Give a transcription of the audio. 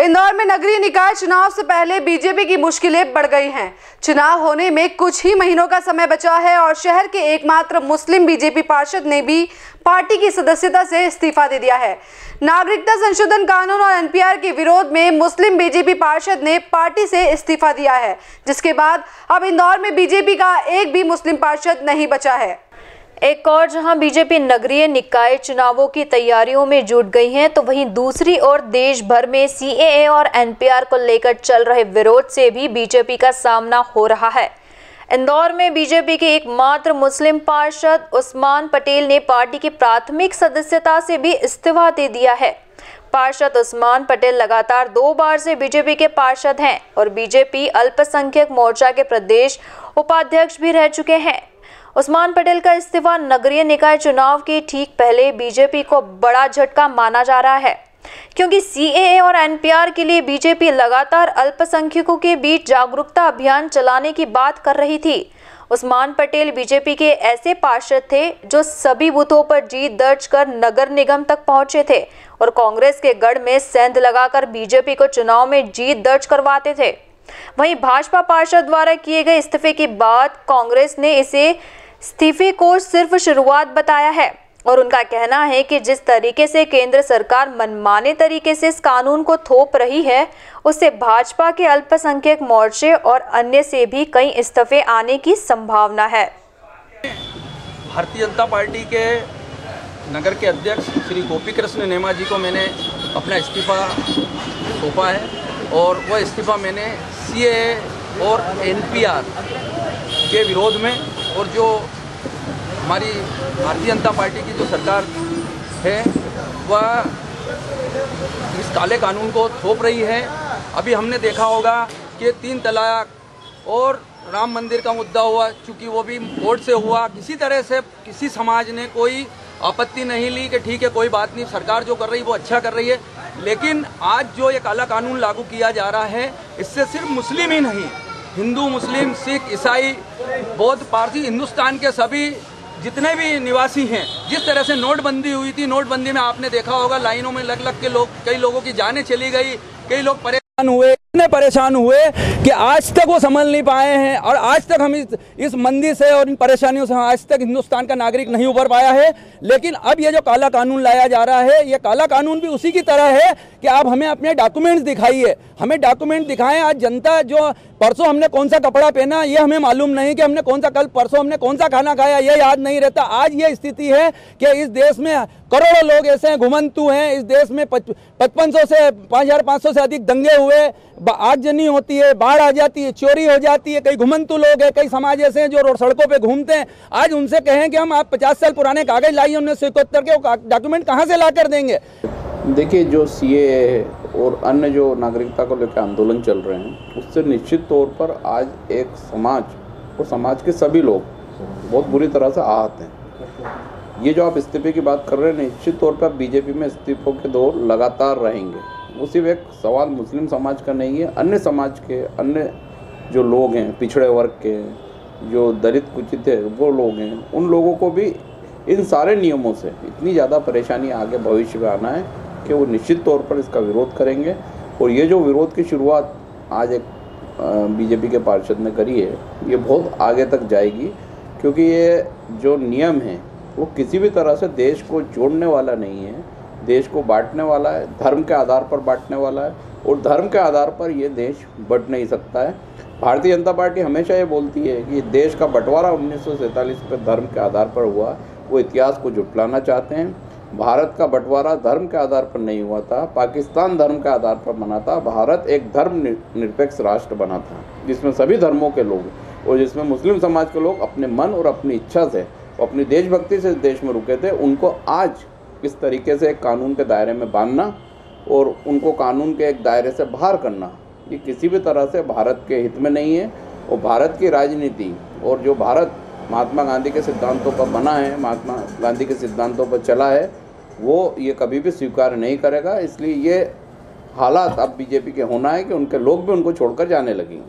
इंदौर में नगरीय निकाय चुनाव से पहले बीजेपी की मुश्किलें बढ़ गई हैं। चुनाव होने में कुछ ही महीनों का समय बचा है और शहर के एकमात्र मुस्लिम बीजेपी पार्षद ने भी पार्टी की सदस्यता से इस्तीफा दे दिया है। नागरिकता संशोधन कानून और एनपीआर के विरोध में मुस्लिम बीजेपी पार्षद ने पार्टी से इस्तीफा दिया है, जिसके बाद अब इंदौर में बीजेपी का एक भी मुस्लिम पार्षद नहीं बचा है। एक और जहाँ बीजेपी नगरीय निकाय चुनावों की तैयारियों में जुट गई है तो वहीं दूसरी ओर देश भर में सीएए और एनपीआर को लेकर चल रहे विरोध से भी बीजेपी का सामना हो रहा है। इंदौर में बीजेपी के एकमात्र मुस्लिम पार्षद उस्मान पटेल ने पार्टी की प्राथमिक सदस्यता से भी इस्तीफा दे दिया है। पार्षद उस्मान पटेल लगातार दो बार से बीजेपी के पार्षद हैं और बीजेपी अल्पसंख्यक मोर्चा के प्रदेश उपाध्यक्ष भी रह चुके हैं। उस्मान पटेल का इस्तीफा नगरीय निकाय चुनाव के ठीक पहले बीजेपी को बड़ा झटका माना जा रहा है। क्योंकि सीएए और एनपीआर के लिए बीजेपी लगातार अल्पसंख्यकों के बीच जागरूकता अभियान चलाने की बात कर रही थी। उस्मान पटेल बीजेपी के ऐसे पार्षद थे जो सभी बूथों पर जीत दर्ज कर नगर निगम तक पहुँचे थे और कांग्रेस के गढ़ में सेंध लगाकर बीजेपी को चुनाव में जीत दर्ज करवाते थे। वहीं भाजपा पार्षद द्वारा किए गए इस्तीफे के बाद कांग्रेस ने इसे इस्तीफे को सिर्फ़ शुरुआत बताया है और उनका कहना है कि जिस तरीके से केंद्र सरकार मनमाने तरीके से इस कानून को थोप रही है, उससे भाजपा के अल्पसंख्यक मोर्चे और अन्य से भी कई इस्तीफे आने की संभावना है। भारतीय जनता पार्टी के नगर के अध्यक्ष श्री गोपी कृष्ण नेमा जी को मैंने अपना इस्तीफा सौंपा है और वह इस्तीफा मैंने सीए और एनपीआर के विरोध में और जो हमारी भारतीय जनता पार्टी की जो सरकार है, वह इस काले कानून को थोप रही है। अभी हमने देखा होगा कि तीन तलाक और राम मंदिर का मुद्दा हुआ, चूँकि वो भी कोर्ट से हुआ। किसी तरह से किसी समाज ने कोई आपत्ति नहीं ली कि ठीक है, कोई बात नहीं, सरकार जो कर रही है वो अच्छा कर रही है। लेकिन आज जो ये काला कानून लागू किया जा रहा है, इससे सिर्फ़ मुस्लिम ही नहीं हिंदू, मुस्लिम, सिख, ईसाई, बौद्ध, पारसी, हिंदुस्तान के सभी जितने भी निवासी हैं, जिस तरह से नोटबंदी हुई थी, नोटबंदी में आपने देखा होगा, लाइनों में लग लग के लोग, कई लोगों की जानें चली गई, कई लोग परेशान हुए। इतने परेशान हुए कि आज तक वो समझ नहीं पाए हैं और आज तक हम इस इस मंदी से और इन परेशानियों से आज तक हिंदुस्तान का नागरिक नहीं उभर पाया है। लेकिन अब ये जो काला कानून लाया जा रहा है, ये काला कानून भी उसी की तरह है कि आप हमें अपने डॉक्यूमेंट्स दिखाइए। हमें डॉक्यूमेंट दिखाएँ, आज जनता जो परसों हमने कौन सा कपड़ा पहना, ये हमें मालूम नहीं कि हमने कौन सा कल परसों हमने कौन सा खाना खाया, ये याद नहीं रहता। आज ये स्थिति है कि इस देश में करोड़ों लोग ऐसे हैं, घुमंतु हैं। इस देश में पचपन सौ से, पाँच हज़ार पाँच सौ से अधिक दंगे हुए आगजनी होती है, बाढ़ आ जाती है, चोरी हो जाती है, कई घुमंतु लोग हैं, कई समाज ऐसे हैं जो रोड सड़कों पे घूमते हैं। आज उनसे कहें कि हम आप पचास साल पुराने कागज़ लाइए उन्नीस सौ इकहत्तर के डॉक्यूमेंट कहाँ से ला कर देंगे? देखिए, जो सीए और अन्य जो नागरिकता को लेकर आंदोलन चल रहे हैं, उससे निश्चित तौर पर आज एक समाज, और समाज के सभी लोग बहुत बुरी तरह से आहत हैं। ये जो आप इस्तीफे की बात कर रहे हैं, निश्चित तौर पर बीजेपी में इस्तीफों के दौर लगातार रहेंगे। वो सिर्फ़ एक सवाल मुस्लिम समाज का नहीं है, अन्य समाज के, अन्य जो लोग हैं, पिछड़े वर्ग के, जो दलित कुचित है, वो लोग हैं, उन लोगों को भी इन सारे नियमों से इतनी ज़्यादा परेशानी आगे भविष्य में आना है कि वो निश्चित तौर पर इसका विरोध करेंगे। और ये जो विरोध की शुरुआत आज एक बीजेपी के पार्षद ने करी है, ये बहुत आगे तक जाएगी, क्योंकि ये जो नियम है, वो किसी भी तरह से देश को जोड़ने वाला नहीं है। देश को बांटने वाला है, धर्म के आधार पर बांटने वाला है और धर्म के आधार पर ये देश बट नहीं सकता है। भारतीय जनता पार्टी हमेशा ये बोलती है कि देश का बंटवारा उन्नीस सौ पर धर्म के आधार पर हुआ, वो इतिहास को जुटलाना चाहते हैं। भारत का बंटवारा धर्म के आधार पर नहीं हुआ था, पाकिस्तान धर्म के आधार पर बना था, भारत एक धर्म निरपेक्ष राष्ट्र बना था, जिसमें सभी धर्मों के लोग और जिसमें मुस्लिम समाज के लोग अपने मन और अपनी इच्छा से, अपनी देशभक्ति से देश में रुके थे। उनको आज इस तरीके से कानून के दायरे में बांधना और उनको कानून के एक दायरे से बाहर करना, ये किसी भी तरह से भारत के हित में नहीं है और भारत की राजनीति और जो भारत महात्मा गांधी के सिद्धांतों पर बना है, महात्मा गांधी के सिद्धांतों पर चला है, वो ये कभी भी स्वीकार नहीं करेगा। इसलिए ये हालात अब बीजेपी के होना है कि उनके लोग भी उनको छोड़कर जाने लगेंगे